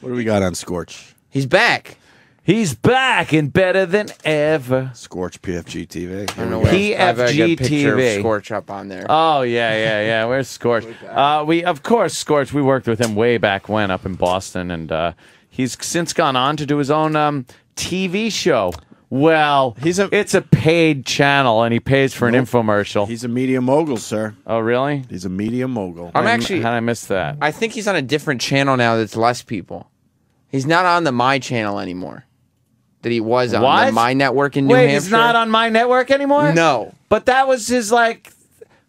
What do we got on Scorch? He's back. He's back and better than ever. Scorch PFG TV. I don't know where PFG I have a picture TV. of Scorch up on there. Oh yeah, yeah, yeah. Where's Scorch? Uh, we of course Scorch. We worked with him way back when up in Boston, and uh, he's since gone on to do his own um, TV show. Well, He's a- it's a paid channel, and he pays for an Nope. infomercial. He's a media mogul, sir. oh really? He's a media mogul. I'm I- actually. How did I miss that? I think he's on a different channel now that's less people. He's not on the My channel anymore. That he was on What? the My network in New Wait, Hampshire. he's not on my network anymore. No. but that was his like.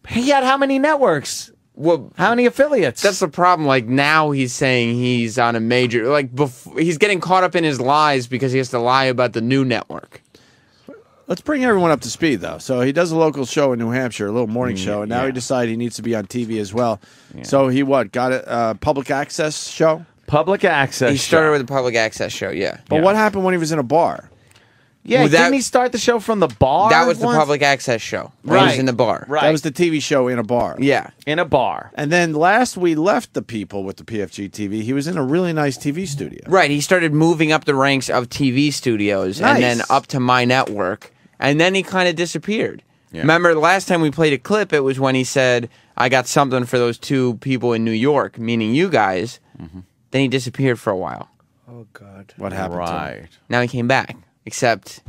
He had how many networks? Well, How many affiliates? that's the problem. Like now, he's saying he's on a major. Like bef- he's getting caught up in his lies because he has to lie about the new network. Let's bring everyone up to speed, though. So he does a local show in New Hampshire, a little morning show, and now he decided he needs to be on TV as well. So he what got a uh, public access show? public access. He started show. with a public access show. Yeah, But Yeah. what happened when he was in a bar? Yeah, Well, that- didn't he start the show from the bar? that was the public access show. When He was in the bar. Right. That was the TV show in a bar. Yeah. in a bar. And then last we left the people with the PFG TV, he was in a really nice TV studio. Right. He started moving up the ranks of TV studios and then up to my network. And then he kind of disappeared. Yeah. Remember, the last time we played a clip, it was when he said, I got something for those two people in New York, meaning you guys. Mm-hmm. Then he disappeared for a while. Oh God, what happened? To him? Right. Now he came back, except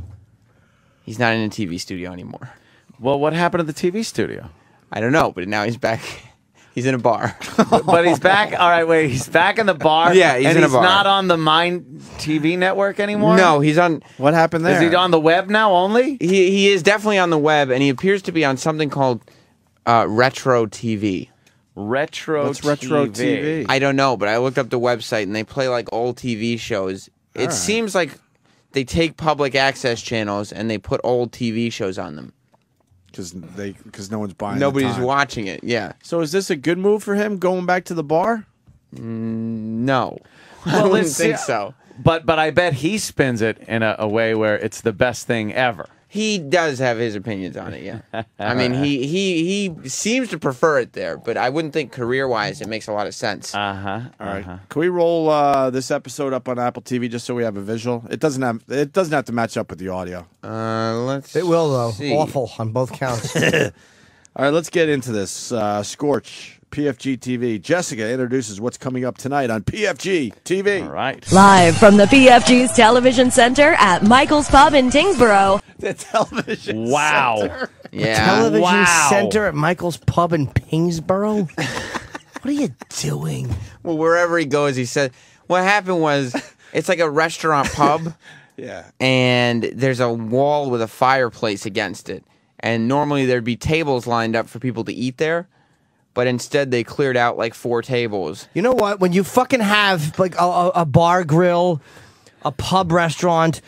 he's not in a TV studio anymore. Well, what happened to the TV studio? I don't know, but now he's back. He's in a bar. but he's back. All right, wait. He's back in the bar. Yeah, he's and in a bar. not on the My TV network anymore. no, he's on. What happened there? is he on the web now only? He he is definitely on the web, and he appears to be on something called uh, Retro TV. Retro. What's retro TV? I don't know, but I looked up the website and they play like old TV shows. It right. seems like they take public access channels and they put old TV shows on them. Because they because no one's buying. the Nobody's time. watching it. Yeah. So is this a good move for him going back to the bar? Mm, no. I Well, wouldn't think so. But but I bet he spins it in a, a way where it's the best thing ever. He does have his opinions on it, yeah. I mean, he he he seems to prefer it there, but I wouldn't think career-wise it makes a lot of sense. Uh huh. All right. Can we roll uh, this episode up on Apple TV just so we have a visual? It doesn't have it doesn't have to match up with the audio. Uh, let's It will though. see. Awful on both counts. All right, let's get into this. Uh, Scorch PFG TV. Jessica introduces what's coming up tonight on PFG TV. All right. Live from the PFG's Television Center at Michael's Pub in Tyngsboro. The television. Wow. center. Yeah. Television Wow. Center at Michael's Pub in Tyngsboro. what are you doing? Well, wherever he goes, he said what happened was it's like a restaurant pub. Yeah. and there's a wall with a fireplace against it. And normally there'd be tables lined up for people to eat there, but instead they cleared out like four tables. You know what? When you fucking have like a, a, a bar grill, a pub restaurant,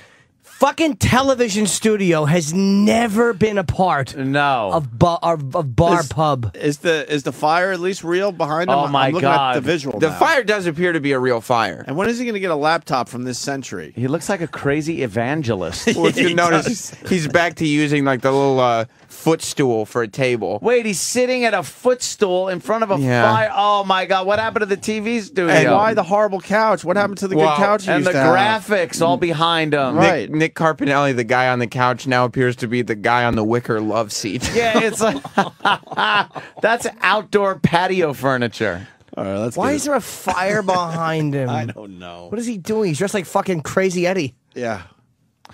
fucking television studio has never been a part No. of, bar of, of bar Is- pub. Is the is the fire at least real behind him? Oh, my I'm God. at the visual. The now. fire does appear to be a real fire. And when is he going to get a laptop from this century? he looks like a crazy evangelist. Well, if you He notice, he's back to using like the little uh, footstool for a table. Wait, he's sitting at a footstool in front of a Yeah. fire. Oh my god, what happened to the TV studio? And why the horrible couch? What happened to the Well, good couch? and the to have? graphics all behind him. Right. Nick, Nick Carpinelli, the guy on the couch, now appears to be the guy on the wicker love seat. Yeah, it's like that's outdoor patio furniture. All right, let's. Why is there a fire behind him? I don't know. What is he doing? He's dressed like fucking Crazy Eddie. Yeah.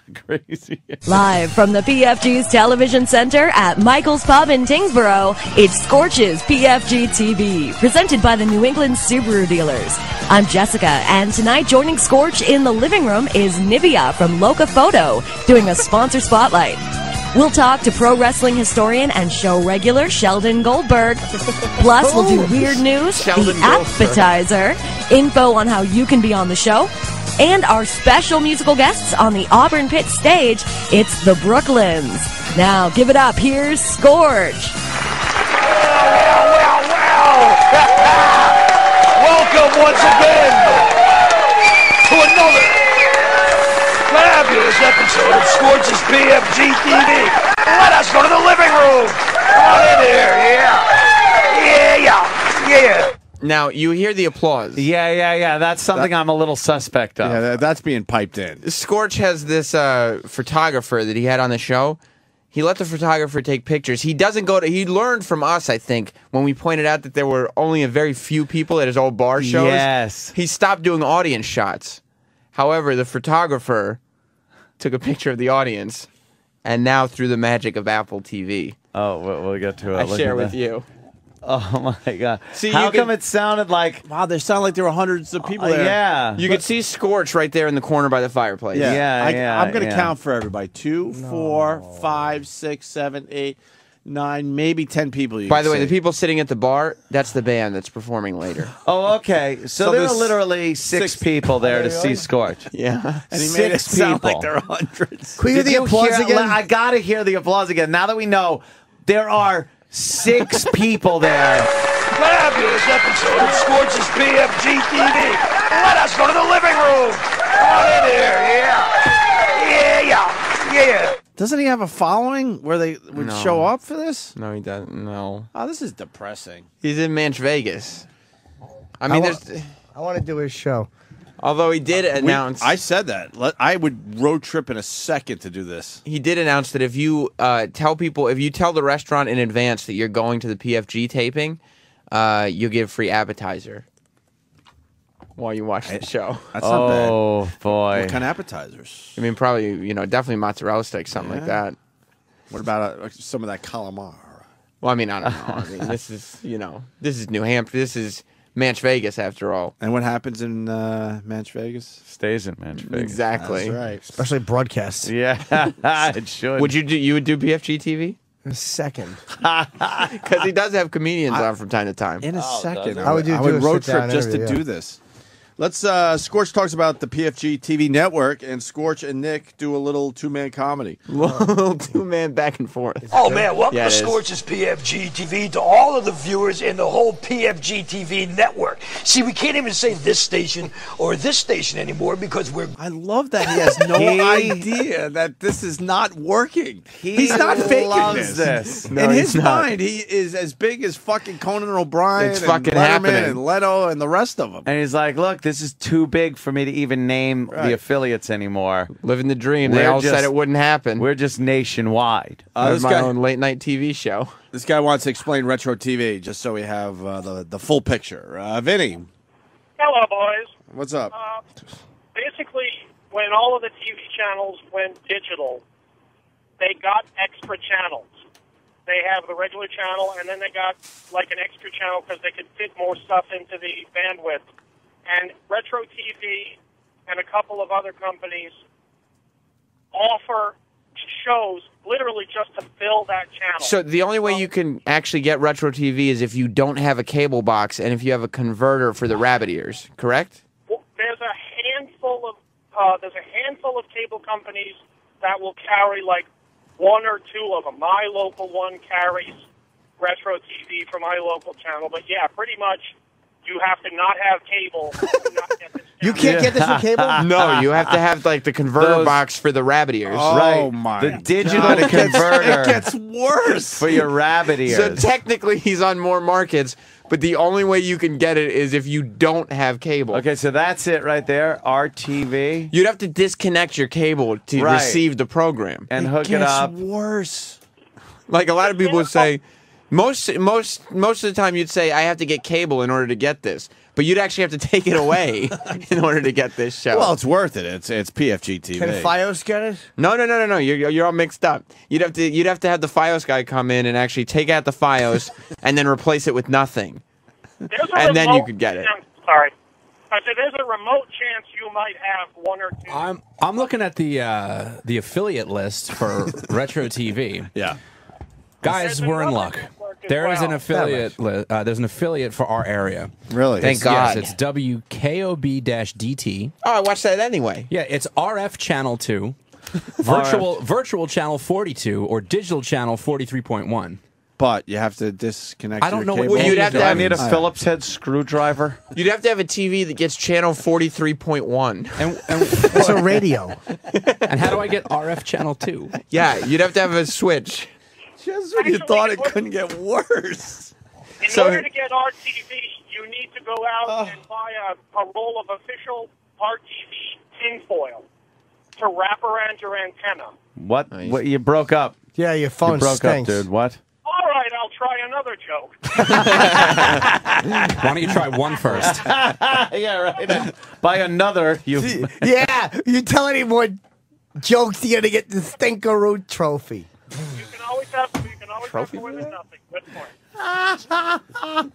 Crazy. Live from the PFG's Television Center at Michael's Pub in Tyngsboro, it's Scorches PFG TV, presented by the New England Subaru dealers. I'm Jessica, and tonight joining Scorch in the living room is Nivea from Loca Photo, doing a sponsor spotlight. We'll talk to pro wrestling historian and show regular Sheldon Goldberg. Plus, we'll do oh, weird news, Sheldon the Goldberg. appetizer, info on how you can be on the show, and our special musical guests on the Auburn Pitts stage. It's the Brooklyns. Now, give it up. Here's Scorch. Welcome once again to another fabulous episode of Scorch's PFG TV. Let us go to the living room. Come on in here, yeah. Yeah, yeah, yeah. Now you hear the applause. Yeah, yeah, yeah. That's something I'm a little suspect of. Yeah, that, that's being piped in. Scorch has this uh, photographer that he had on the show. He let the photographer take pictures. He doesn't go to. He learned from us, I think, when we pointed out that there were only a very few people at his old bar shows. Yes. He stopped doing audience shots. However, the photographer took a picture of the audience, and now through the magic of Apple TV, Oh, we'll, we'll get to it. I Look share at with that. you. Oh my god! See, how you come could- it sounded like? Wow, they sound like there were hundreds of people Uh, there. yeah, You could see Scorch right there in the corner by the fireplace. Yeah, Yeah, I, yeah, I'm going to yeah. count for everybody. Two, four, five, six, seven, eight, nine, maybe ten people. You By can the way, see. the people sitting at the bar, that's the band that's performing later. Oh, okay. So, So there were literally six, six- people there to see Scorch. Yeah. and he made it six sound people. like there are hundreds. Can we hear Did the applause hear- again? I gotta hear the applause again. Now that we know there are six people there. Fabulous episode of Scorch's PFG TV. Let us go to the living room. Come on in here. Yeah. Yeah, yeah, yeah. Doesn't he have a following where they would No. show up for this? No, he doesn't. No. Oh, this is depressing. He's in Manch Vegas. I mean, wa- there's. I want to do his show. Although he did We- announce, I said that. Let, I would road trip in a second to do this. he did announce that if you uh, tell people, if you tell the restaurant in advance that you're going to the PFG taping, uh, you'll get a free appetizer while you watch the show. That's not bad. Oh boy! What kind of appetizers? I mean, probably you know, definitely mozzarella sticks, something like Yeah. that. What about uh, some of that calamari? Well, I mean, I don't know. I mean, this is you know, this is New Hampshire. This is Manch Vegas, after all. And what happens in uh, Manch Vegas? Stays in Manch Vegas. Exactly. That's right. Especially broadcasts. Yeah, it should. Would you do? You would do PFG TV? In A second. Because he does have comedians on from time to time. In a second, does I would, I I would would do a road trip sit-down just to interview, do this. Let's. Uh, Scorch talks about the PFG TV network, and Scorch and Nick do a little two-man comedy. Little two man back and forth. Oh man, welcome Yeah, to. Scorch's PFG TV to all of the viewers in the whole PFG TV network. See, we can't even say this station or this station anymore because we're I love that he has no He- idea that this is not working. he's not faking loves this. this. No, in his not. mind, he is as big as fucking Conan O'Brien, It's and fucking Letterman happening. and Leno and the rest of them. And he's like, "Look, this is too big for me to even name the affiliates anymore. Living the dream. They We're all said it wouldn't happen. We're just nationwide." Uh, There's this my guy, own late night TV show. this guy wants to explain retro TV just so we have uh, the the full picture. Uh, Vinny, Hello, boys. what's up? Uh, basically, when all of the TV channels went digital, they got extra channels. They have the regular channel, and then they got like an extra channel because they could fit more stuff into the bandwidth. And Retro TV and a couple of other companies offer shows literally just to fill that channel. So the only way you can actually get retro TV is if you don't have a cable box and if you have a converter for the rabbit ears, correct? Well, there's a handful of uh, there's a handful of cable companies that will carry like one or two of them. My local one carries retro TV for my local channel, but yeah, pretty much you have to not have cable. to not get this You can't get this with cable? No, you have to have like the converter Those- box for the rabbit ears. Oh right. my The digital God, it gets- converter It gets worse. for your rabbit ears. So technically, he's on more markets, but the only way you can get it is if you don't have cable. okay, so that's it right there. RTV You'd have to disconnect your cable to Right. receive the program. and hook it gets up. worse. Like a lot of people would say, most most most of the time you'd say I have to get cable in order to get this, but you'd actually have to take it away in order to get this show. Well, it's worth it. It's it's PFG TV. Can FiOS get it? no, no, no, no, no. You're you're all mixed up. You'd have to you'd have to have the FiOS guy come in and actually take out the FiOS and then replace it with nothing. There's a and then you could get it. chance- Sorry. I said there's a remote chance you might have one or two. I'm I'm looking at the uh, the affiliate list for Retro TV. yeah. Guys, we're in another luck. Network as There is an affiliate. Li- uh, there's an affiliate for our area. Really? Thank Yes, God. it's WKOB-DT. Oh, I watched that anyway. Yeah, it's RF channel two, virtual virtual channel 42, or digital channel 43.1. But you have to disconnect. I don't your know what cable. Well, you'd have to I have- need a Phillips head screwdriver. You'd have to have a TV that gets channel forty three point one. And and, It's a radio. and how do I get RF channel two? Yeah, you'd have to have a switch. Just when you Actually, thought it what- couldn't get worse. In so- order to get RTV, you need to go out ah. and buy a, a roll of official Part TV tinfoil to wrap around your antenna. What? What? You broke up. Yeah, your phone you broke stinks. up, dude. What? All right, I'll try another joke. Why don't you try one first? yeah, right. By another, you. yeah, you tell any more jokes, you're gonna get the Stinkeroo trophy. You can always have you can always have more than nothing. Good point.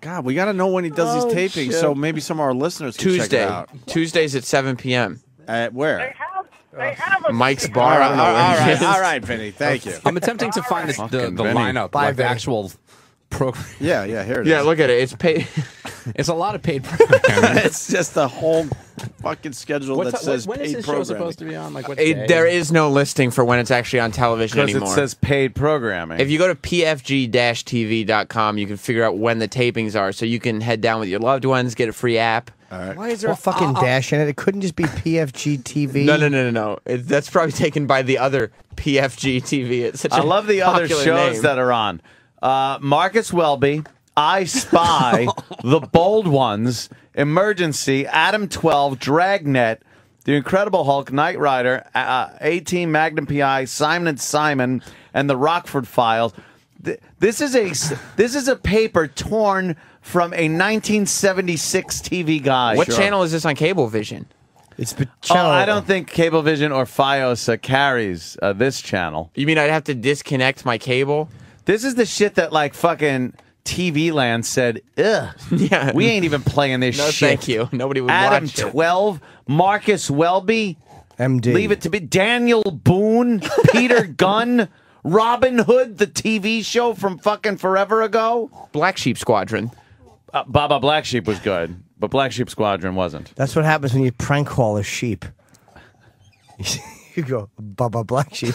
God, we got to know when he does Oh, these tapings, shit. so maybe some of our listeners can check Tuesday. it out. Tuesdays at 7 p.m. At uh, where? They have they uh, have a Mike's Bar. All I don't know right, where all it right, is. all right, Vinny. Thank you. I'm attempting to find the, the, the lineup, Bye, like the actual program. Yeah, yeah. Here it is. Yeah, look at it. It's paid. It's a lot of paid programming. it's just the whole fucking schedule What's that that- says when is paid this show programming. supposed to be on? Like uh, what It, day? there is no listing for when it's actually on television Because it anymore. says paid programming. if you go to pfg-tv.com, you can figure out when the tapings are, so you can head down with your loved ones, get a free app. Why is there a fucking uh, uh, dash in it? It couldn't just be PFG TV. No, no, no, no, no. It, that's probably taken by the other PFG TV. It's such I a love the other popular shows name. that are on. Uh, Marcus Welby, I Spy, The Bold Ones, Emergency, Adam 12, Dragnet, The Incredible Hulk, Knight Rider, uh, 18 Magnum PI, Simon and Simon, and The Rockford Files. Th- This is a s- this is a paper torn from a 1976 TV guide. What channel is this on Cablevision? It's the Oh, channel. I don't think Cablevision or FiOS uh, carries uh, this channel. You mean I'd have to disconnect my cable? This is the shit that like fucking TV Land said. Ugh. Yeah. We ain't even playing this No, shit. thank you. Nobody would Adam watch it. twelve, Marcus Welby, MD. leave it to be Daniel Boone, Peter Gunn, Robin Hood, the TV show from fucking forever ago. Black Sheep Squadron. Uh, Baa Baa Black Sheep was good, but Black Sheep Squadron wasn't. That's what happens when you prank call a sheep. you go, Baa Baa Black Sheep.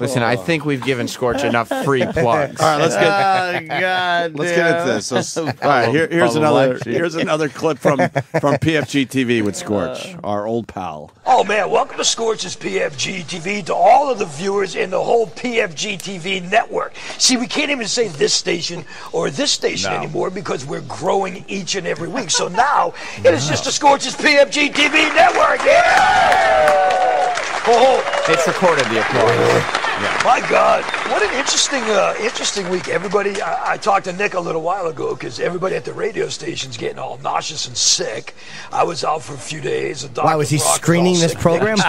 Listen, I oh. think we've given Scorch enough free plugs. All right, let's get Oh God! let's get into this. So, all right, here, here's another here's another clip from from PFG TV with Scorch, our old pal. Oh man, welcome to Scorch's PFG TV to all of the viewers in the whole PFG TV network. See, we can't even say this station or this station No. anymore because we're growing each and every week. So now it is just the Scorch's PFG TV network. Yeah! Oh, It's recorded, the applause. My God, what an interesting, uh, interesting week. Everybody, I, I talked to Nick a little while ago because everybody at the radio station's getting all nauseous and sick. I was out for a few days. and Why, was he Brock screening all this program?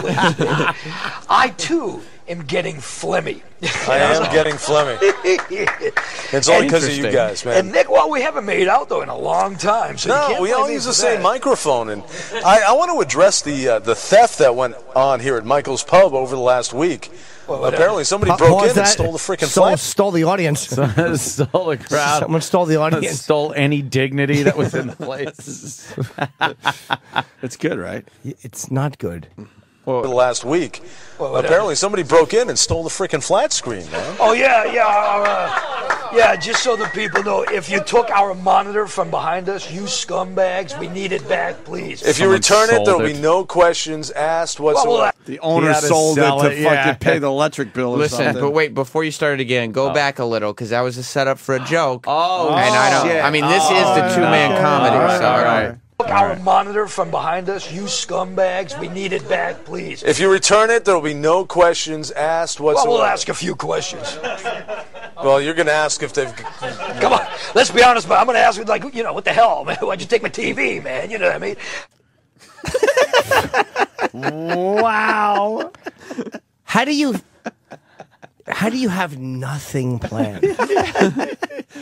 I too am getting phlegmy. I am getting phlegmy. It's all because of you guys, man. And Nick, well, we haven't made out though in a long time, so you No, can't we all use the same that. microphone, and I, I want to address the uh, the theft that went on here at Michael's Pub over the last week. Apparently, somebody Pa- broke pause in and stole the freaking Stole, flat. stole the audience. stole the crowd. Someone stole the audience. stole any dignity that was in the place. It's good, right? It's not good. over the last week. well, Apparently, somebody broke in and stole the freaking flat screen, man. Oh yeah, yeah, uh, yeah. Just so the people know, if you took our monitor from behind us, you scumbags, we need it back, please. If you Someone return it, sold there'll it. be no questions asked whatsoever. well, The owner had to sold it sell to it, yeah. fucking pay the electric bill or Listen, something. but wait, before you start it again, go oh. back a little because that was a setup for a joke. Oh, and I don't. shit. I mean, this is the oh, two-man comedy. All right, so all right. Took our monitor from behind us, you scumbags, we need it back, please. if you return it, there'll be no questions asked whatsoever. Well, whatsoever. we'll ask a few questions. Well, you're going to ask if they've. Come on, let's be honest, but I'm going to ask you, like, you know, what the hell, man? Why'd you take my TV, man? You know what I mean? Wow. How do you? How do you have nothing planned?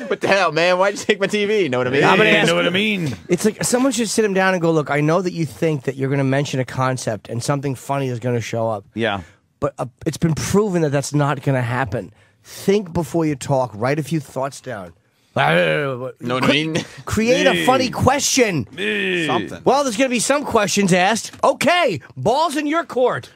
What the hell, man? Why'd you take my TV? Know what I mean? I'm gonna ask- what I mean? It's like someone should sit him down and go, "Look, I know that you think that you're going to mention a concept and something funny is going to show up, Yeah. but uh, it's been proven that that's not going to happen. Think before you talk. Write a few thoughts down. Know what I mean? Create a funny question. something. Well, there's going to be some questions asked. Okay, balls in your court.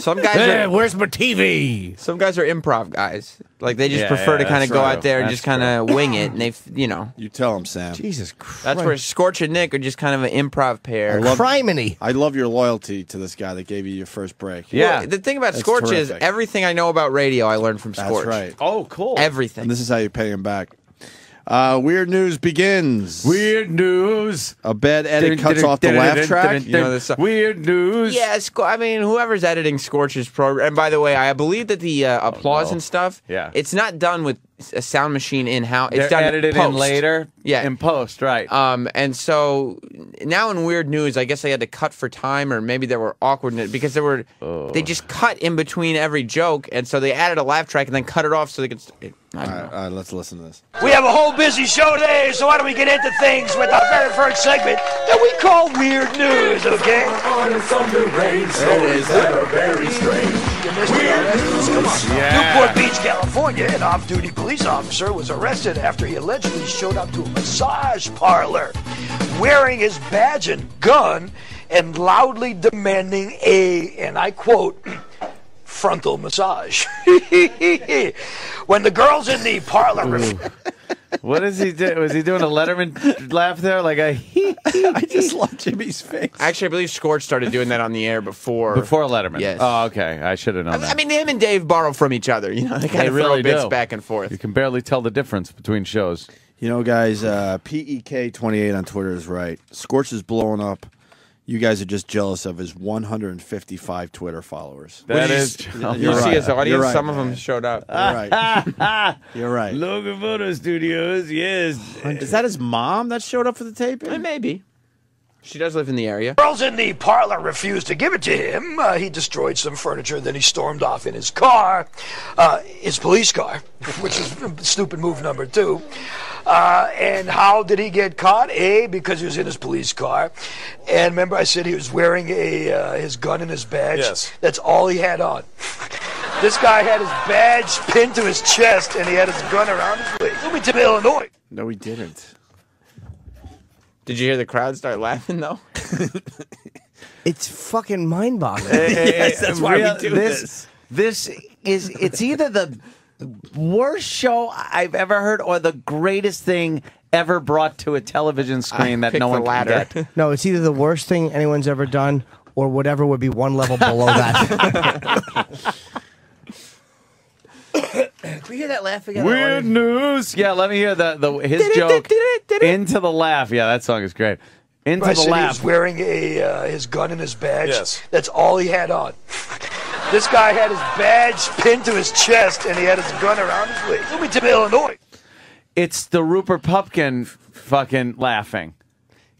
Some guys Hey, are where's my TV? some guys are improv guys. Like they just Yeah, prefer to yeah, kind of that's go true. out there and That's just kind of wing it, and they, f- you know, You tell him, Sam. Jesus Christ. that's where Scorch and Nick are just kind of an improv pair. love- Criminy. I love your loyalty to this guy that gave you your first break. Yeah. Well, the thing about That's Scorch is terrific. everything I know about radio I learned from That's Scorch. right. Oh, cool. Everything. And this is how you pay him back. Uh, weird news begins. Weird news. A bad edit cuts off the laugh track. You know this song. Weird news. Yeah, Sco- I mean, whoever's editing Scorch's program. And by the way, I believe that the uh, applause no. and stuff. Yeah. it's not done with a sound machine in house. It's They're done edited post. in later. Yeah. In post, right. Um, and so now in weird news, I guess they had to cut for time, or maybe they were awkward in it because they were they just cut in between every joke, and so they added a laugh track and then cut it off so they could. St- I All don't right, know. all right, let's listen to this. We have a whole busy show today, so why don't we get into things with our very first segment that we call Weird News, okay? That is very strange. Weird News, Come on. Newport Beach, California, an off-duty police officer was arrested after he allegedly showed up to a massage parlor wearing his badge and gun and loudly demanding a, and I quote, frontal massage. when the girls in the parlor ref- what is he doing? Was he doing a Letterman laugh there? Like a I just love Jimmy's face. Actually, I believe Scorch started doing that on the air before. before Letterman. Yes. Oh, okay. I should have known I, that. I mean, him and Dave borrow from each other. You know, they kind They of really throw bits do. back and forth. you can barely tell the difference between shows. You know, guys, uh, PEK28 on Twitter is right. Scorch is blowing up. You guys are just jealous of his 155 Twitter followers. That you is. You You're see his audience. Right, Some of them showed up. You're right. You're right. Logan Photo Studios. Yes. Is that his mom that showed up for the taping? Uh, maybe. She does live in the area. girls in the parlor refused to give it to him. Uh, he destroyed some furniture, then he stormed off in his car, uh, his police car, which is stupid move number two. Uh, and how did he get caught? A, because he was in his police car. And remember, I said he was wearing a uh, his gun and his badge. Yes. That's all he had on. this guy had his badge pinned to his chest, and he had his gun around his waist. Bloomington, Illinois. No, he didn't. Did you hear the crowd start laughing though? It's fucking mind boggling. yes, that's why we do this. This is it's either the worst show I've ever heard or the greatest thing ever brought to a television screen that no the one latter. can get. no, it's either the worst thing anyone's ever done or whatever would be one level below that. Can we hear that laugh again? Weird news. Yeah, let me hear the, the his joke into the laugh. Yeah, that song is great. Into I the said he was laugh. wearing a uh, his gun and his badge. Yes. That's all he had on. this guy had his badge pinned to his chest, and he had his gun around his waist. Bloomington, Illinois. It's the Rupert Pupkin fucking laughing.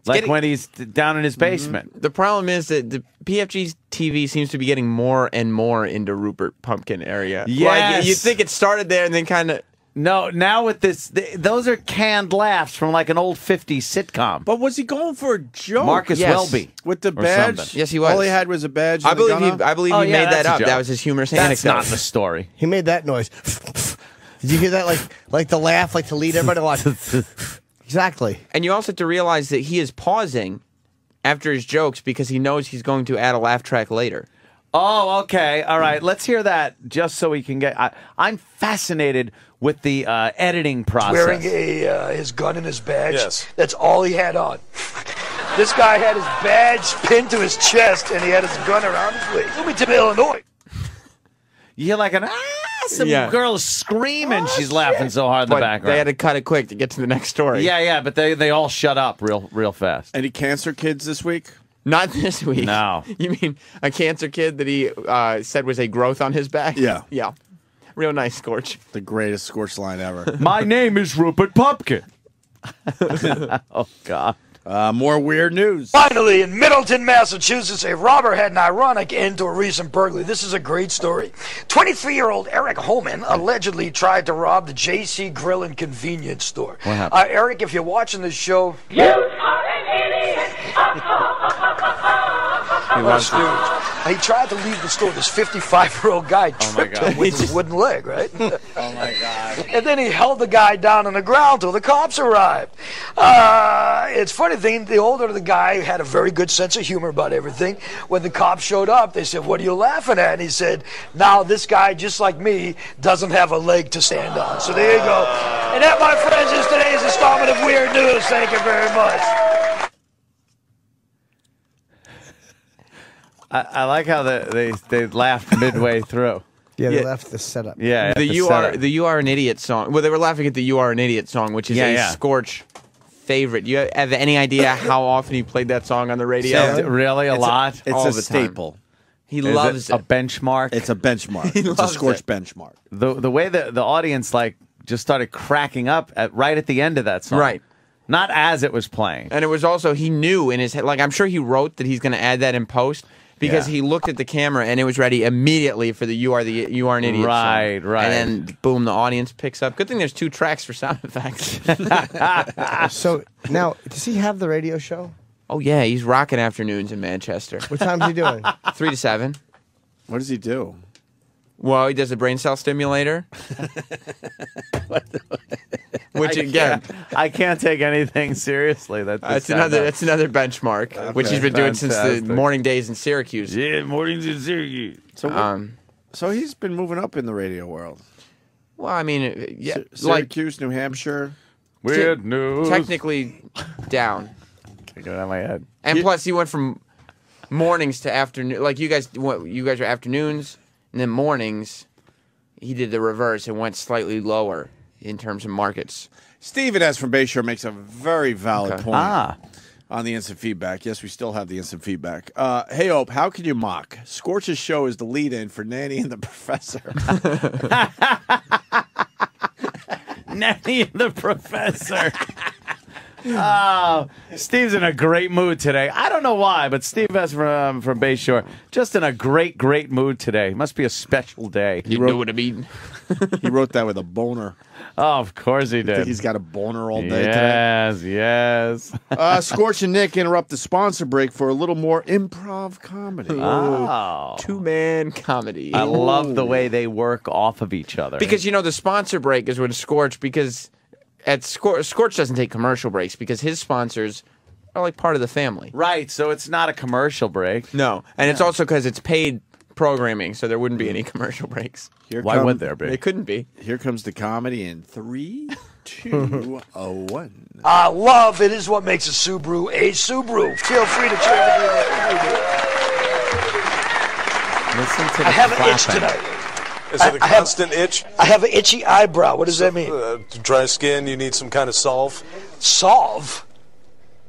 Like getting- when he's down in his mm-hmm. basement. The problem is that the PFG's TV seems to be getting more and more into Rupert Pupkin area. Yes. Like, you think it started there and then kind of. No, now with this, th- those are canned laughs from like an old 50s sitcom. But was he going for a joke? Marcus Yes. Welby. With the badge? something. Yes, he was. All he had was a badge. I believe he. I believe Oh, he yeah, made that up. That was his humorous That's anecdote. not the story. He made that noise. Did you hear that? Like, like the laugh, like to lead everybody to watch. exactly. And you also have to realize that he is pausing after his jokes because he knows he's going to add a laugh track later. Oh, okay. All right. Let's hear that just so we can get. I, I'm fascinated with the uh, editing process. Wearing a uh, his gun and his badge. Yes. That's all he had on. this guy had his badge pinned to his chest, and he had his gun around his waist. Bloomington, Illinois. you hear like an ah, some Yeah. girl screaming. She's laughing so hard in the But background. they had to cut it quick to get to the next story. yeah, yeah, but they they all shut up real real fast. Any cancer kids this week? Not this week. No. You mean a cancer kid that he uh, said was a growth on his back? Yeah. Yeah. Real nice, Scorch. The greatest scorch line ever. My name is Rupert Pupkin. oh God. Uh, more weird news. Finally, in Middleton, Massachusetts, a robber had an ironic end to a recent burglary. This is a great story. 23 year old Eric Holman allegedly tried to rob the JC Grill and Convenience Store. What happened? Uh, Eric, if you're watching this show, You are an idiot! he tried to leave the store. This 55 year old guy Oh tripped God. him with his wooden leg, right? Oh my god. and then he held the guy down on the ground till the cops arrived. Uh, it's funny thing. The older the guy had a very good sense of humor about everything. When the cops showed up, they said, "What are you laughing at?" And he said, "Now this guy, just like me, doesn't have a leg to stand on." So there you go. And that, my friends, is today's installment of Weird News. Thank you very much. I, I like how the, they they laughed midway through. Yeah, they Yeah. left the setup. Yeah, at the you are the you are an idiot song. Well, they were laughing at the you are an idiot song, which is Yeah, a yeah. Scorch favorite. You have any idea how often he played that song on the radio? Yeah, really a It's lot. It's All a the time. staple. he Is loves it it. a benchmark. It's a benchmark. it's a loves Scorch it. benchmark. the the way that the audience like just started cracking up at right at the end of that song. Right. Not as it was playing. And it was also he knew in his head, like I'm sure he wrote that he's going to add that in post because Yeah. he looked at the camera and it was ready immediately for the "You Are the You Are an Idiot" song. Right, right. And then boom, the audience picks up. Good thing there's two tracks for sound effects. So now, does he have the radio show? oh yeah, he's rocking afternoons in Manchester, What time's he doing? three to seven. What does he do? Well, he does a brain cell stimulator. Which again, I can't take anything seriously. That that's another that's another benchmark, which he's been doing since the morning days in Syracuse. yeah, mornings in Syracuse. So, Um, so he's been moving up in the radio world. well, I mean, uh, yeah, Sy- like Syracuse, New Hampshire. Weird news. technically down. Get it out of my head. And plus, he went from mornings to afternoon. Like you guys, what, you guys are afternoons, and then mornings. He did the reverse and went slightly lower in terms of markets. Steven S. from Bayshore makes a very valid Okay. point Ah. on the instant feedback. Yes, we still have the instant feedback. Uh, hey, Ope, how can you mock? Scorch's show is the lead in for Nanny and the Professor. Nanny and the Professor. oh, Steve's in a great mood today. I don't know why, but Steve S. from from Bayshore just in a great, great mood today. Must be a special day. You know what I mean? he wrote that with a boner. Oh, of course he I did. he's got a boner all day today. yes, yes. Uh, Scorch and Nick interrupt the sponsor break for a little more improv comedy. Oh. Two man comedy. I love the way they work off of each other. because you know the sponsor break is with Scorch because at Scorch, Scorch doesn't take commercial breaks because his sponsors are like part of the family. right, so it's not a commercial break. No, and it's also because it's paid programming, so there wouldn't be any commercial breaks. Here Why come- would there be? It couldn't be. Here comes the comedy in three, two, a one. Uh, love, it is what makes a Subaru a Subaru. Feel free to check it out. Listen to the I have an itch clapping. tonight. Is I- it a I have- constant itch? I have an itchy eyebrow. What does that mean? Uh, dry skin, you need some kind of solve? Solve?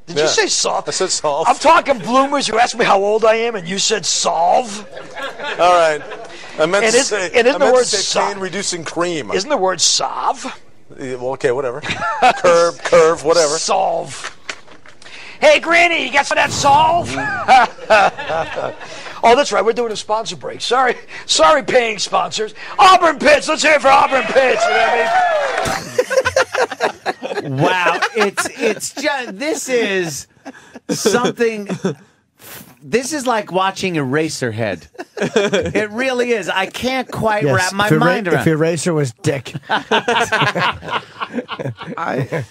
Did Yeah. you say solve? I said solve. I'm talking bloomers. You asked me how old I am, and you said solve. All right. I meant And to say, and isn't I the word pain reducing cream. Isn't the word solve? Yeah, well, okay, whatever. curve, curve, whatever. Solve. Hey, Granny, you got some of that solve? oh, that's right. We're doing a sponsor break. Sorry, sorry, paying sponsors. Auburn Pitts. Let's hear it for Auburn Pitts. You know what I mean? Wow, it's it's just this is something. This is like watching Eraserhead. It really is. I can't quite wrap my if, your, mind if around. your racer was dick. I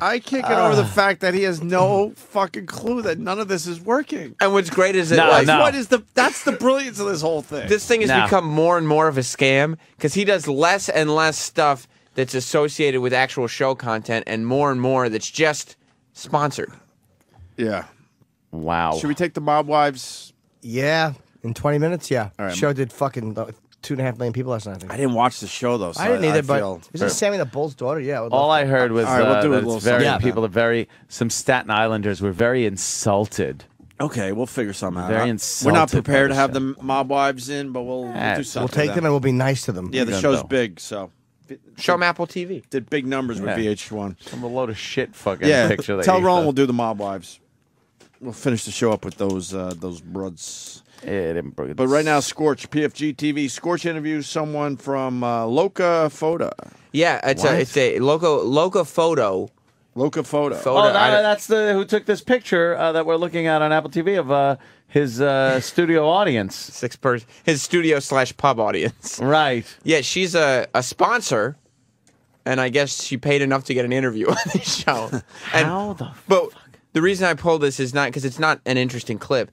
I can't get over the ah. fact that he has no fucking clue that none of this is working. And what's great is that No, like, no. What is the? That's the brilliance of this whole thing. this thing has No. become more and more of a scam because he does less and less stuff that's associated with actual show content and more and more that's just sponsored. yeah. Wow. Should we take the mob wives? yeah, in 20 minutes, yeah. All right. Show did fucking two and a half million people last night, I think. I didn't watch the show though. So I didn't either, feel- but isn't Sammy the Bull's daughter? Yeah. Would All love I heard was All right, we'll uh, do a that little it's very something. people are very some Staten Islanders were very insulted. Okay, we'll figure something out. Very I- We're insulted not by prepared the to have the mob wives in, but we'll, we'll do something. We'll take with them and we'll be nice to them. Yeah, the show's though. big, so Show him Apple TV. did big numbers with Yeah. VH1. Some a load of shit fucking Yeah, picture. that tell you Ron we'll do the mob wives. We'll finish the show up with those uh, those broads. Yeah, them brothers. But right now, Scorch PFG TV. Scorch interviews someone from uh, Loca Foda. Yeah, it's What? a it's a loco loco photo Loca photo. Photo. Oh, that, that's the who took this picture uh, that we're looking at on Apple TV of uh, his uh, studio audience. Six person. His studio slash pub audience. Right. Yeah, she's a, a sponsor, and I guess she paid enough to get an interview on the show. And, How the But the reason I pulled this is not because it's not an interesting clip,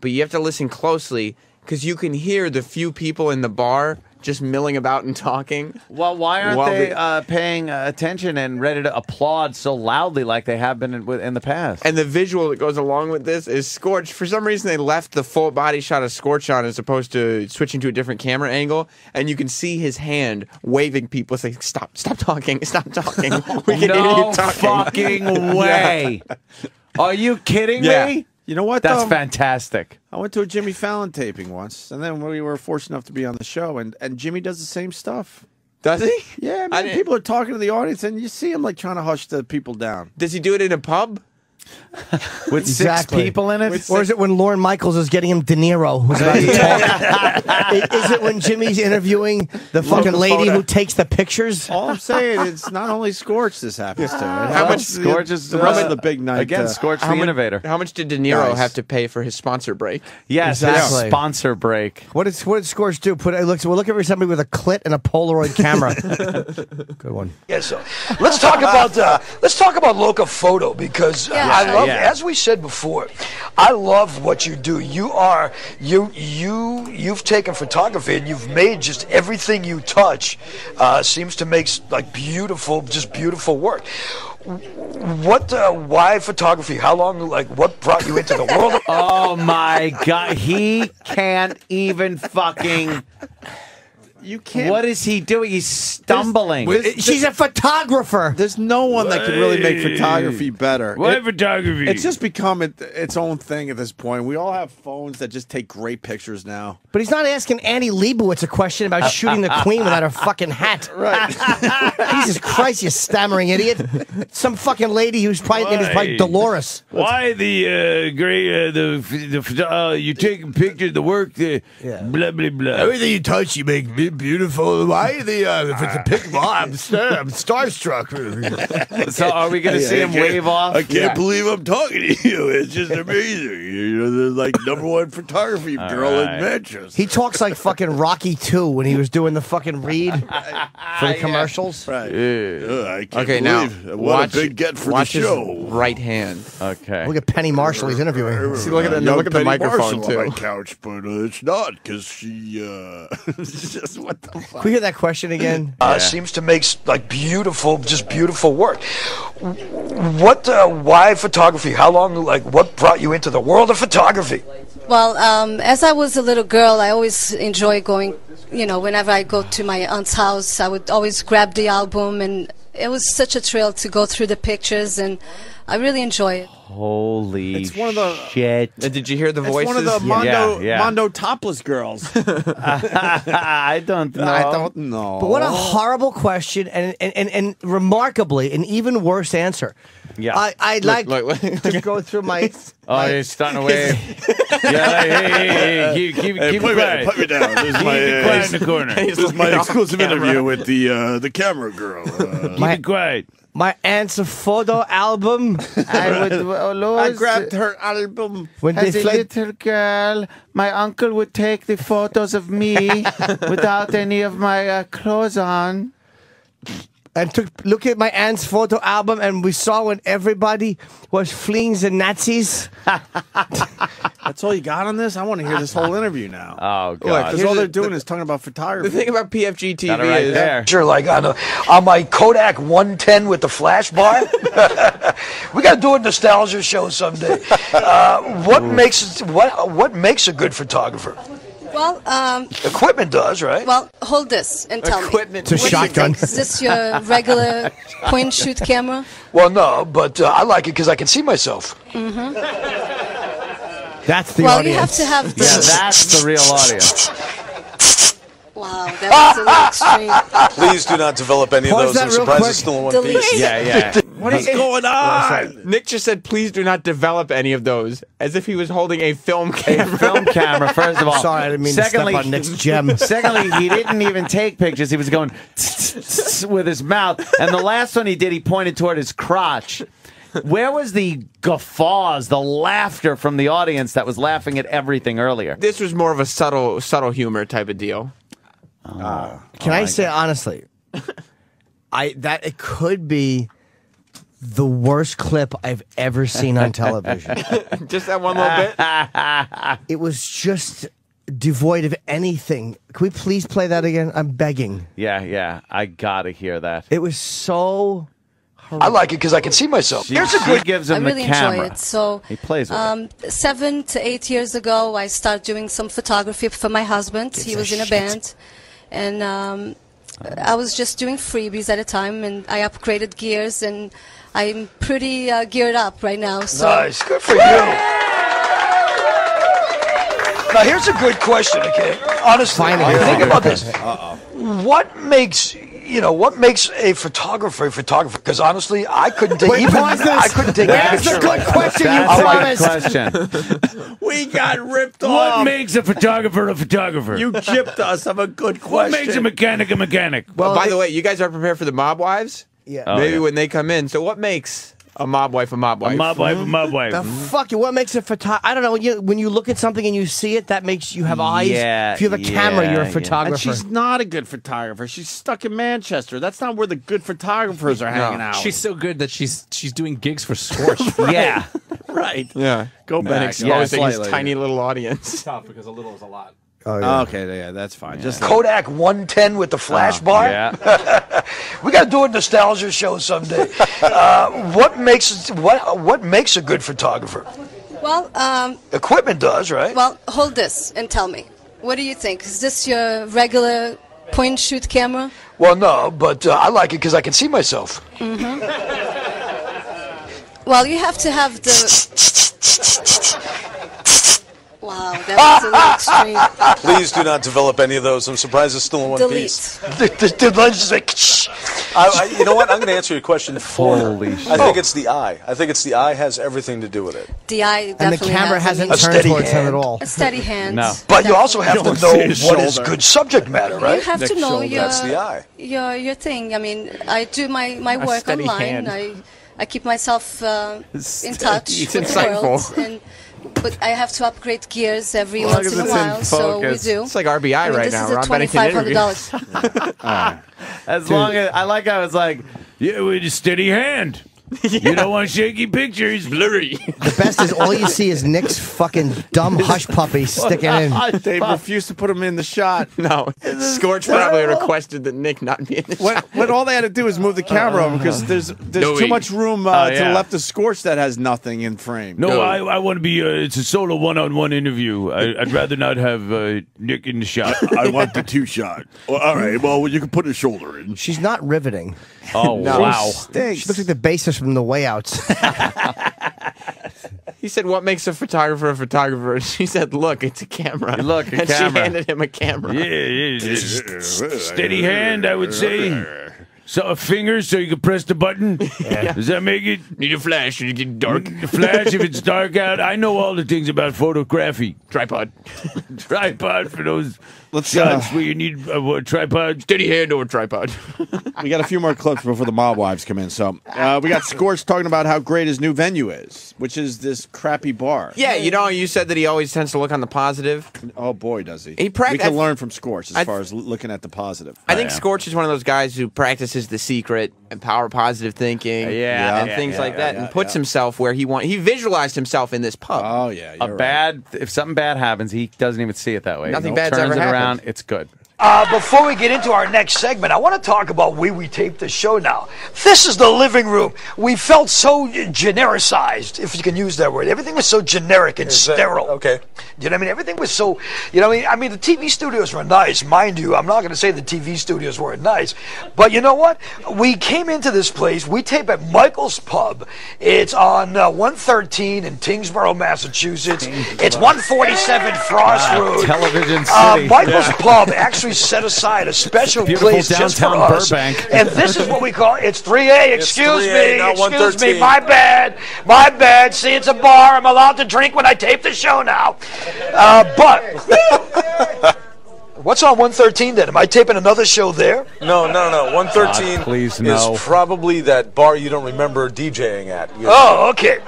but you have to listen closely because you can hear the few people in the bar just milling about and talking. Well, why aren't While they the- uh, paying uh, attention and ready to applaud so loudly like they have been in, in the past? And the visual that goes along with this is Scorch. For some reason, they left the full body shot of Scorch on as opposed to switching to a different camera angle. And you can see his hand waving people, saying, Stop, stop talking, stop talking. We can hear you talking. fucking way. Are you kidding Yeah. me? You know what? That's though? fantastic. I went to a Jimmy Fallon taping once, and then we were fortunate enough to be on the show, and, and Jimmy does the same stuff. Does he? Yeah, I man. People are talking to the audience, and you see him like trying to hush the people down. Does he do it in a pub? With six people in it? Or is it when Lorne Michaels is getting him De Niro? Who's about to talk? Is it when Jimmy's interviewing the fucking Local lady photo. who takes the pictures? All I'm saying, it's not only Scorch this happens to. It How much- to Scorch is the rest uh, of the big night? Again, uh, Scorch the How innovator. How much did De Niro Guys. have to pay for his sponsor break? Yes, Exactly. yes, sponsor break. What did what did Scorch do? Put it looks. We're looking for somebody with a clit and a Polaroid camera. Good one. Yeah, so let's talk about uh, let's talk about Loca Photo because uh, I love, yeah. as we said before, I love what you do. You are you you you've taken photography and you've made just everything you touch uh, seems to make like beautiful, just beautiful work. What? Uh, why photography? How long? Like, what brought you into the world? Oh my god, he can't even fucking. You can't. What is he doing? He's stumbling. She's a photographer. There's no one that can really make photography better. It- photography? it's just become it, its own thing at this point. We all have phones that just take great pictures now. But he's not asking Annie Leibovitz a question about shooting the queen without her fucking hat. Right. Jesus Christ, you stammering idiot. Some fucking lady whose probably name is probably Dolores. Why the uh, great uh, the the uh, you taking pictures the work the blah blah blah. Everything you touch, you make beautiful. Why the uh, if it's a pic? Well, I'm, star- I'm starstruck. so are we going to see him wave off? I can't believe I'm talking to you. It's just amazing. You know, the like number one photography girl right. in Manchester. he talks like fucking Rocky Two when he was doing the fucking read for the commercials. Right. Uh, I can't Okay, now what watch, a big get for watch the his show. right hand. Okay. Look at Penny Marshall. He's interviewing. See, look at the Young look at the microphone Marshall on my couch, but uh, it's not because she. Uh, just what the fuck. Can we hear that question again? uh, seems to make like beautiful, just beautiful work. What? Uh, why photography? How long? Like, what brought you into the world of photography? Well, um, as I was a little girl, I always enjoy going. You know, whenever I go to my aunt's house, I would always grab the album, and it was such a thrill to go through the pictures, and I really enjoy it. Holy It's one of the- shit. Uh, Did you hear the It's one of the Mondo, Yeah, yeah. Mondo topless girls. I don't know. I don't know. But what a horrible question, and and, and, and remarkably, an even worse answer. Yeah. I, I'd like look, look. to go through my. Oh, my- he's starting to wave. yeah, like, hey, hey, hey, keep, keep, Hey, keep put, it me, quiet. put me down. This is my, Keep it uh, quiet in the corner. This is my exclusive interview with the uh, the camera girl. Uh, my, Keep it quiet. My aunt's photo album. I would, Lord, I grabbed her album. When they As a played, little girl, my uncle would take the photos of me without any of my uh, clothes on. and took look at my aunt's photo album, and we saw when everybody was fleeing the Nazis. That's all you got on this? I want to hear this whole interview now. Oh, Look, God. Because all they're doing the- is talking about photography. The thing about PFG TV right is there. Sure, like on, a, on my Kodak 110 with the flash bar. we got to do a nostalgia show someday. Uh, what makes what what makes a good photographer? Well, um, Equipment does, right? well, hold this and tell equipment. me. It's a shotgun. Is this your regular point point shoot camera? Well, no, but uh, I like it because I can see myself. That's the well, you have audience. to have the. Yeah, that's the real audience. wow, that was a little extreme. Please do not develop any Pause of those. I'm real surprised quick. it's still in one Delete. piece. Yeah, yeah. What is going on? Nick just said, "Please do not develop any of those," as if he was holding a film camera. film camera, first of all. Sorry, I didn't mean to step secondly, on Nick's gem. Secondly, he didn't even take pictures. He was going with his mouth. And the last one he did, he pointed toward his crotch. Where was the guffaws, the laughter from the audience that was laughing at everything earlier? This was more of a subtle, subtle humor type of deal. Oh. Uh, Can oh I say honestly, I that it could be the worst clip I've ever seen on television. just that one little bit. it was just devoid of anything. Can we please play that again? I'm begging. Yeah, yeah. I gotta hear that. It was so. I like it because I can see myself. She, Here's a good. gives I him really the camera. enjoy it. So he plays with it. um, seven to eight years ago, I started doing some photography for my husband. he was in a band, and um, I was just doing freebies at a time, and I upgraded gears, and I'm pretty uh, geared up right now. So Nice, good for you. Now here's a good question, okay? Honestly, Finally. think about this. What makes you know what makes a photographer a photographer? Because honestly, I couldn't take Wait, even this. I couldn't take a That's a good like that. question, you That's a promised. good question. We got ripped off. What makes a photographer a photographer? You gypped us of a good question. what makes a mechanic a mechanic? Well, by the way, you guys are prepared for the mob wives? Yeah. Oh, Maybe yeah. when they come in. So, what makes a mob wife a mob wife? a mob wife, a mob wife. The mm-hmm. fuck? What makes a photo? I don't know. When you, when you look at something and you see it, that makes you have eyes. Yeah, if you have a camera, you're a photographer. And she's not a good photographer. She's stuck in Manchester. That's not where the good photographers are hanging out. She's so good that she's she's doing gigs for Scorch. Yeah. right. Yeah. Go And back. exposing Yeah, his tiny little audience. tough because a little is a lot. Oh, yeah. Okay, yeah, that's fine. Just Kodak 110 with the flash bar. Yeah. We got to do a nostalgia show someday. uh, what makes what what makes a good photographer? well, um, Equipment does, right? well, hold this and tell me. What do you think? Is this your regular point and shoot camera? Well, no, but uh, I like it because I can see myself. Mhm. Well, you have to have the. Wow, that was a little extreme. Please do not develop any of those. I'm surprised it's still in one piece. Delete. The, the, the lens is like. I, I, you know what? I'm going to answer your question for her. Holy I think it's the eye. I think it's the eye has everything to do with it. The eye definitely and the camera has hasn't A turned steady towards him hand. at all. a steady hand. No. But you also have to don't know see his what is shoulder. good subject matter, You right? have to Next know shoulder. your That's the eye. your your thing. I mean, I do my my A work steady online. hand. I I keep myself uh, in Steady. touch It's with the world, and but I have to upgrade gears every Well, once in a it's in while. So we do. It's like RBI I mean, right this now. is a Rob twenty Bennington five hundred interview. dollars. As long as I like how it's like Yeah, with a steady hand. You don't want shaky pictures. Blurry. The best is all you see is Nick's fucking dumb hush puppy sticking in. they refused to put him in the shot. No, Scorch probably requested that Nick not be in the When, shot. when all they had to do was move the camera over because there's there's No, too he- much room uh, Oh, to the left of Scorch that has nothing in frame. No, No. I, I want to be. Uh, it's a solo one-on-one interview. I, I'd rather not have uh, Nick in the shot. I want the two shot. Well, all right. Well, you can put his shoulder in. She's not riveting. Oh wow. Stinks. She looks like the bassist from the Way Outs. He said, "What makes a photographer a photographer?" She said, "Look, it's a camera." Look, a and camera. she handed him a camera. Yeah, yeah, yeah. steady hand, I would say. So a finger, so you can press the button. Does that make it? Need a flash and you get dark. Flash if it's dark out. I know all the things about photography. Tripod. Tripod for those Let's shots uh, where you need a what, tripod. Steady hand or tripod. we got a few more clips before the mob wives come in. So uh, we got Scorch talking about how great his new venue is, which is this crappy bar. yeah, you know, you said that he always tends to look on the positive. Oh boy, does he? He prac- we can I- learn from Scorch as I- far as l- looking at the positive. I think Scorch is one of those guys who practices the secret and power positive thinking, Yeah, and yeah, things yeah, like yeah, that, yeah, and puts yeah. himself where he want. He visualized himself in this pub. Oh yeah, A right. bad if something bad happens, he doesn't even see it that way. Nothing He bad's turns ever it around. It's good. Uh, before we get into our next segment, I want to talk about where we taped the show now. This is the living room. We felt so genericized, if you can use that word. Everything was so generic and Is that- sterile. okay. You know what I mean? Everything was so, you know what I mean? I mean, the TV studios were nice, mind you. I'm not going to say the TV studios weren't nice. But you know what? We came into this place. We tape at Michael's Pub. It's on uh, 113 in Tyngsboro, Massachusetts. It's 147 Frost Road. Television Uh, City. Michael's Pub actually actually set aside a special Beautiful place just for us. Burbank. And this is what we call it's 3A. Excuse 3A, me. not Excuse me. My bad. My bad. See, it's a bar. I'm allowed to drink when I tape the show now. Uh, but. What's on 113 then? Am I taping another show there? No, no, no. 113 God, please, is probably that bar you don't remember DJing at. You- Oh, okay.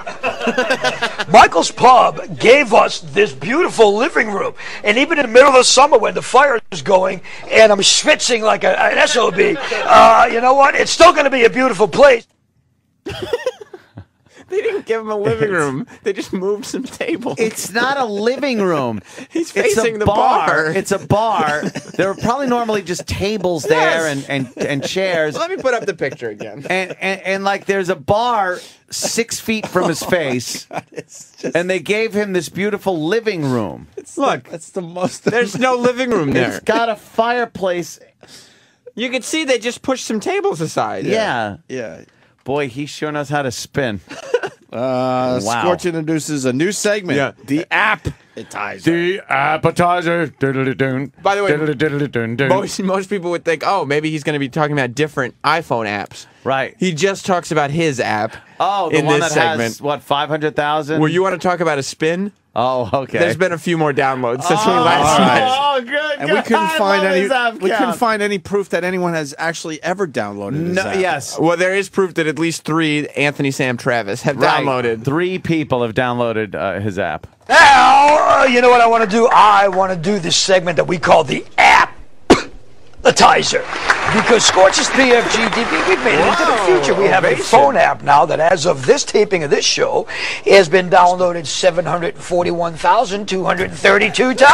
Michael's Pub gave us this beautiful living room. And even in the middle of the summer when the fire is going and I'm schwitzing like a, an SOB, uh, you know what? It's still going to be a beautiful place. Give him a living room. They just moved some tables. It's not a living room. He's facing the bar. bar. It's a bar. there are probably normally just tables there and, and, and chairs. Let me put up the picture again. And, and and like there's a bar six feet from his oh face, It's just and they gave him this beautiful living room. It's look, That's the most. there's no living room there. It's got a fireplace. You can see they just pushed some tables aside. Yeah. yeah. Boy, he sure knows how to spin. Uh, Wow. Scorch introduces a new segment. Yeah. The app. It ties. The appetizer. Diddle-de-doon. By the way, Diddle-de-diddle-de-dun-dun. Most, most people would think, oh, maybe he's going to be talking about different iPhone apps. Right. He just talks about his app. Oh, the in one this that segment. has what five hundred thousand? Well, you want to talk about a spin? Oh, okay. There's been a few more downloads since we Oh, last all right. met. Oh, good. And we couldn't I find any. his app We couldn't find any proof that anyone has actually ever downloaded. His No, app. yes. Well, there is proof that at least three Anthony Sam Travis have Right. downloaded. Three people have downloaded uh, his app. Now, you know what I want to do? I want to do this segment that we call the appetizer. Because Scorch's PFG TV, we've made it into the future. We have a phone app now that, as of this taping of this show, has been downloaded 741,232 times.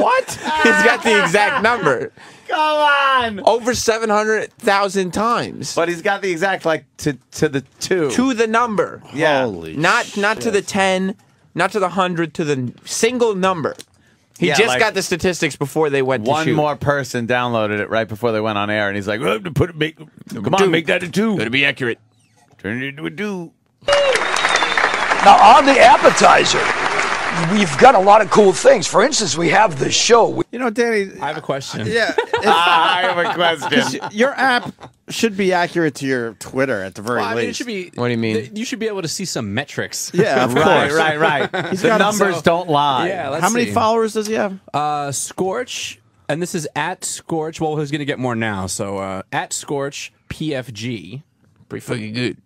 what? He's got the exact number. Come on. Over 700,000 times. But he's got the exact like to to the two. to the number. Yeah. Holy Not not to the 10, not to the 100, to the single number. He Yeah, just like- got the statistics before they went to One shoot. more person downloaded it right before they went on air, and he's like, "Oh, "Put it, make, come on, make that a two. Gotta be accurate. Turn it into a two." Now, on the appetizer, we've got a lot of cool things. For instance, we have the show. You know, Danny. I have a question. Yeah. I have a question. your app should be accurate to your Twitter at the very Well, I least. mean, it should be. What do you mean? th- You should be able to see some metrics. Yeah, of right, course. right, right. the numbers so- don't lie. Yeah. Let's How many see. followers does he have? Uh, Scorch, and this is at Scorch. Well, he's going to get more now. So uh, at Scorch PFG. Pretty fucking good.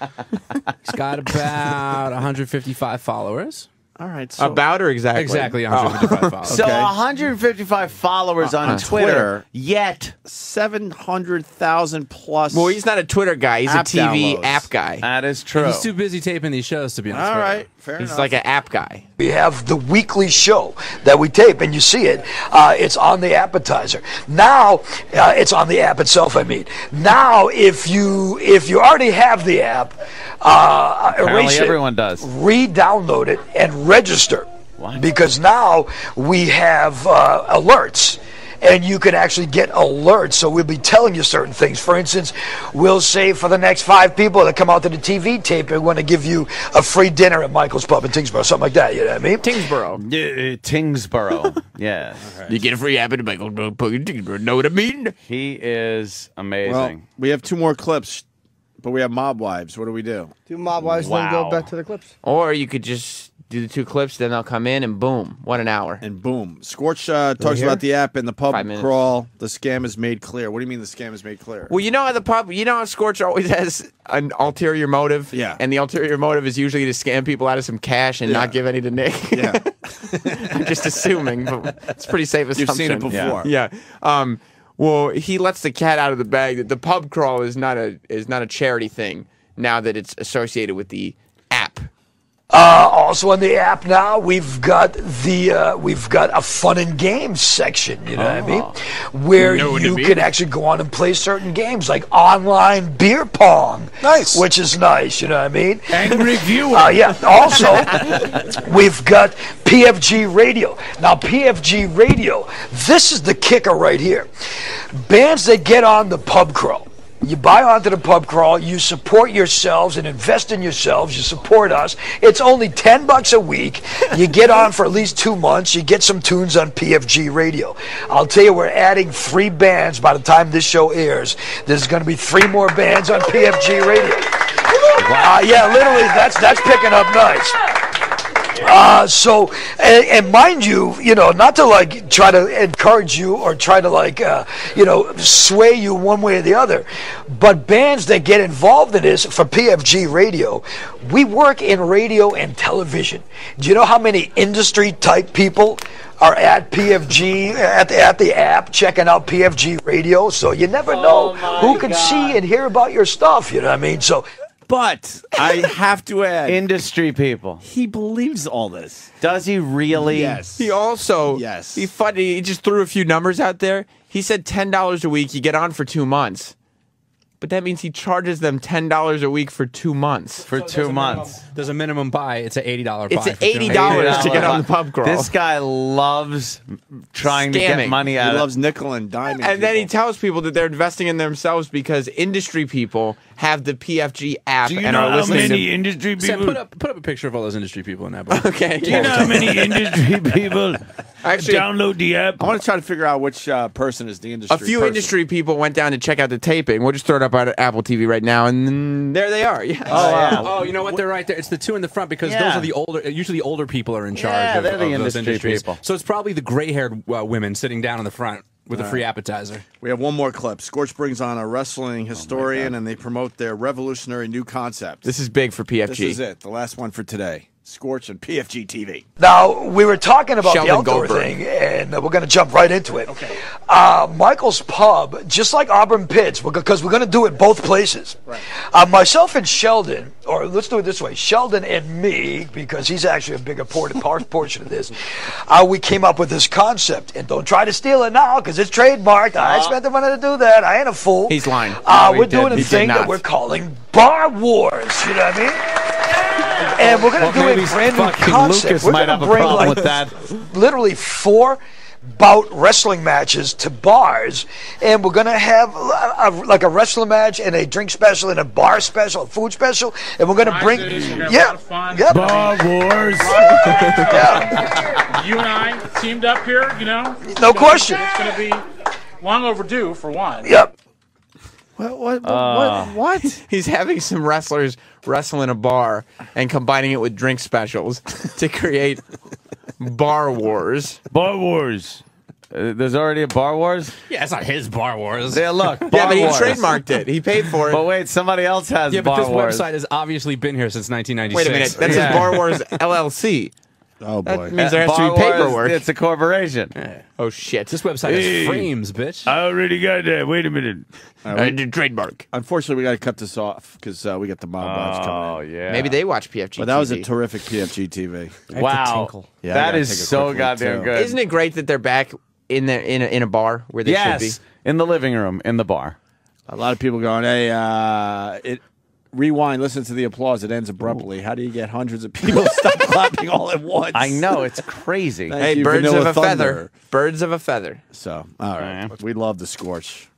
He's got about 155 followers. All right. So About or exactly? Exactly 155 followers. So Okay. 155 followers uh, on Twitter, Twitter. yet seven hundred thousand plus. Well, he's not a Twitter guy. He's App a TV downloads. app guy. that is true. He's too busy taping these shows to be on all Twitter. right. Fair He's enough. like an app guy. We have the weekly show that we tape, and you see it. Uh, it's on the appetizer. Now, uh, it's on the app itself. I mean, now if you if you already have the app, uh, Apparently erase it, everyone does. re-download it, and register. What? Because now we have uh, alerts. And you can actually get alerts, so we'll be telling you certain things. For instance, we'll say for the next five people that come out to the TV tape, we want to give you a free dinner at Michael's Pub in Tyngsboro, something like that. You know what I mean? Tyngsboro. Uh, yeah, Tyngsboro. yes. You get a free app at Michael Tyngsboro. Know what I mean? He is amazing. well, we have two more clips, but we have mob wives. What do we do? Do mob wives wow. then go back to the clips? Or you could just do the two clips, then they'll come in and boom, what an hour. And boom, Scorch uh, talks about the app in the pub crawl. The scam is made clear. What do you mean the scam is made clear? Well, you know how the pub, you know how Scorch always has an ulterior motive? Yeah. And the ulterior motive is usually to scam people out of some cash and Yeah. not give any to Nick. yeah, I'm just assuming, but it's pretty safe assumption. you've seen it before. Yeah. Um, well, he lets the cat out of the bag that the pub crawl is not a is not a charity thing now that it's associated with the app. Uh, also on the app now, we've got the uh, we've got a fun and games section. You know what I mean? Where Know what I you mean? can actually go on and play certain games like online beer pong. Nice. which is nice. You know what I mean? Angry viewer. Uh, yeah. Also, we've got PFG Radio. Now, PFG Radio, this is the kicker right here. Bands that get on the pub crawl, You buy onto the pub crawl, you support yourselves and invest in yourselves, you support us. It's only 10 bucks a week. You get on for at least two months, you get some tunes on PFG radio. I'll tell you, we're adding three bands by the time this show airs. There's going to be three more bands on PFG radio. Uh, yeah, literally, that's that's picking up nice. Uh, so, and, and mind you, you know, not to like try to encourage you or try to like, uh, you know, sway you one way or the other, but bands that get involved in this for PFG radio, we work in radio and television. Do you know how many industry type people are at PFG at the, at the app checking out PFG radio? So you never know who can see and hear about your stuff. You know what I mean? So. But I have to add, industry people. He believes all this. Does he really? Yes. He also Yes. he funny. He just threw a few numbers out there. He said ten dollars a week. You get on for two months, but that means he charges them ten dollars a week for two months. For two months. There's a minimum buy. It's an eighty dollar. It's buy an for two eighty months. dollars to get on the pub crawl. This guy loves trying to get money out of loves nickel and diamond. and then he tells people that they're investing in themselves because industry people have the PFG app Do you and know are how many to. industry Sam, people? put up put up a picture of all those industry people in that book. Okay. Do you know how many industry people Actually, download the app? I want to try to figure out which uh, person is the industry. a few person. industry people went down to check out the taping. We'll just throw it up on Apple TV right now, and there they are. Yeah. Oh, yeah. Oh, you know what? They're right there. It's the two in the front because those are the older. Usually, the older people are in charge. Yeah, of, they're the of those industry industries. people. So it's probably the gray-haired uh, women sitting down in the front with a free appetizer. We have one more clip. Scorch brings on a Oh wrestling historian, and they promote their revolutionary new concept. This is big for PFG. This is it. The last one for today. Scorch and PFG TV. Now we were talking about Sheldon the outdoor Goldberg. thing, and uh, we're going to jump right into it. Okay. Uh, Michael's Pub, just like Auburn Pitts, because we're going to do it both places. Right. Uh, myself and Sheldon, or let's do it this way: Sheldon and me, because he's actually a bigger por- par- portion of this. Uh, we came up with this concept, and don't try to steal it now, because it's trademarked. I spent the money to do that. I ain't a fool. He's lying. Uh, No, he we're did- doing a he thing that we're calling Bar Wars. You know what I mean? And we're going to Well, do maybe a brand new fucking concept. Lucas we're might gonna a bring problem like with that. literally four bout wrestling matches to bars, and we're gonna have a, a- like a wrestling match and a drink special and a bar special, a food special, and we're gonna bring yeah, yep. Bar Wars. yeah, you and I teamed up here, you know. No question. It's going to be long overdue for one. yep. What? What? Uh, what? What? He's having some wrestlers wrestle in a bar and combining it with drink specials to create bar wars. Bar Wars. Uh, there's already a Bar Wars? Yeah, it's not his Bar Wars. Yeah, look. Bar yeah, but he Wars. trademarked it. He paid for it. But wait, somebody else has Yeah, but this Wars. website has obviously been here since 1996. Wait a minute. That's Yeah. his Bar Wars LLC. Oh boy, That boy. means there has Bar to be paperwork. It's a corporation. oh shit! This website Hey. has frames, bitch. I already got that. Wait a minute. I did trademark. Unfortunately, we got to cut this off because uh, we got the mob vibes coming Oh, yeah. Maybe they watch PFG. But that was a terrific PFG TV. Wow. tinkle. Yeah, I that gotta is take a so goddamn too. good. Isn't it great that they're back in the in a, in a bar where they yes. should be? In the living room, in the bar. A lot of people going, "Hey, uh, it." Rewind. Listen to the applause. It ends abruptly. How do you get hundreds of people to stop clapping all at once? I know, it's crazy. Hey, you, birds Vanilla of a Thunder. feather. Birds of a feather. So, all right, we love the scorch.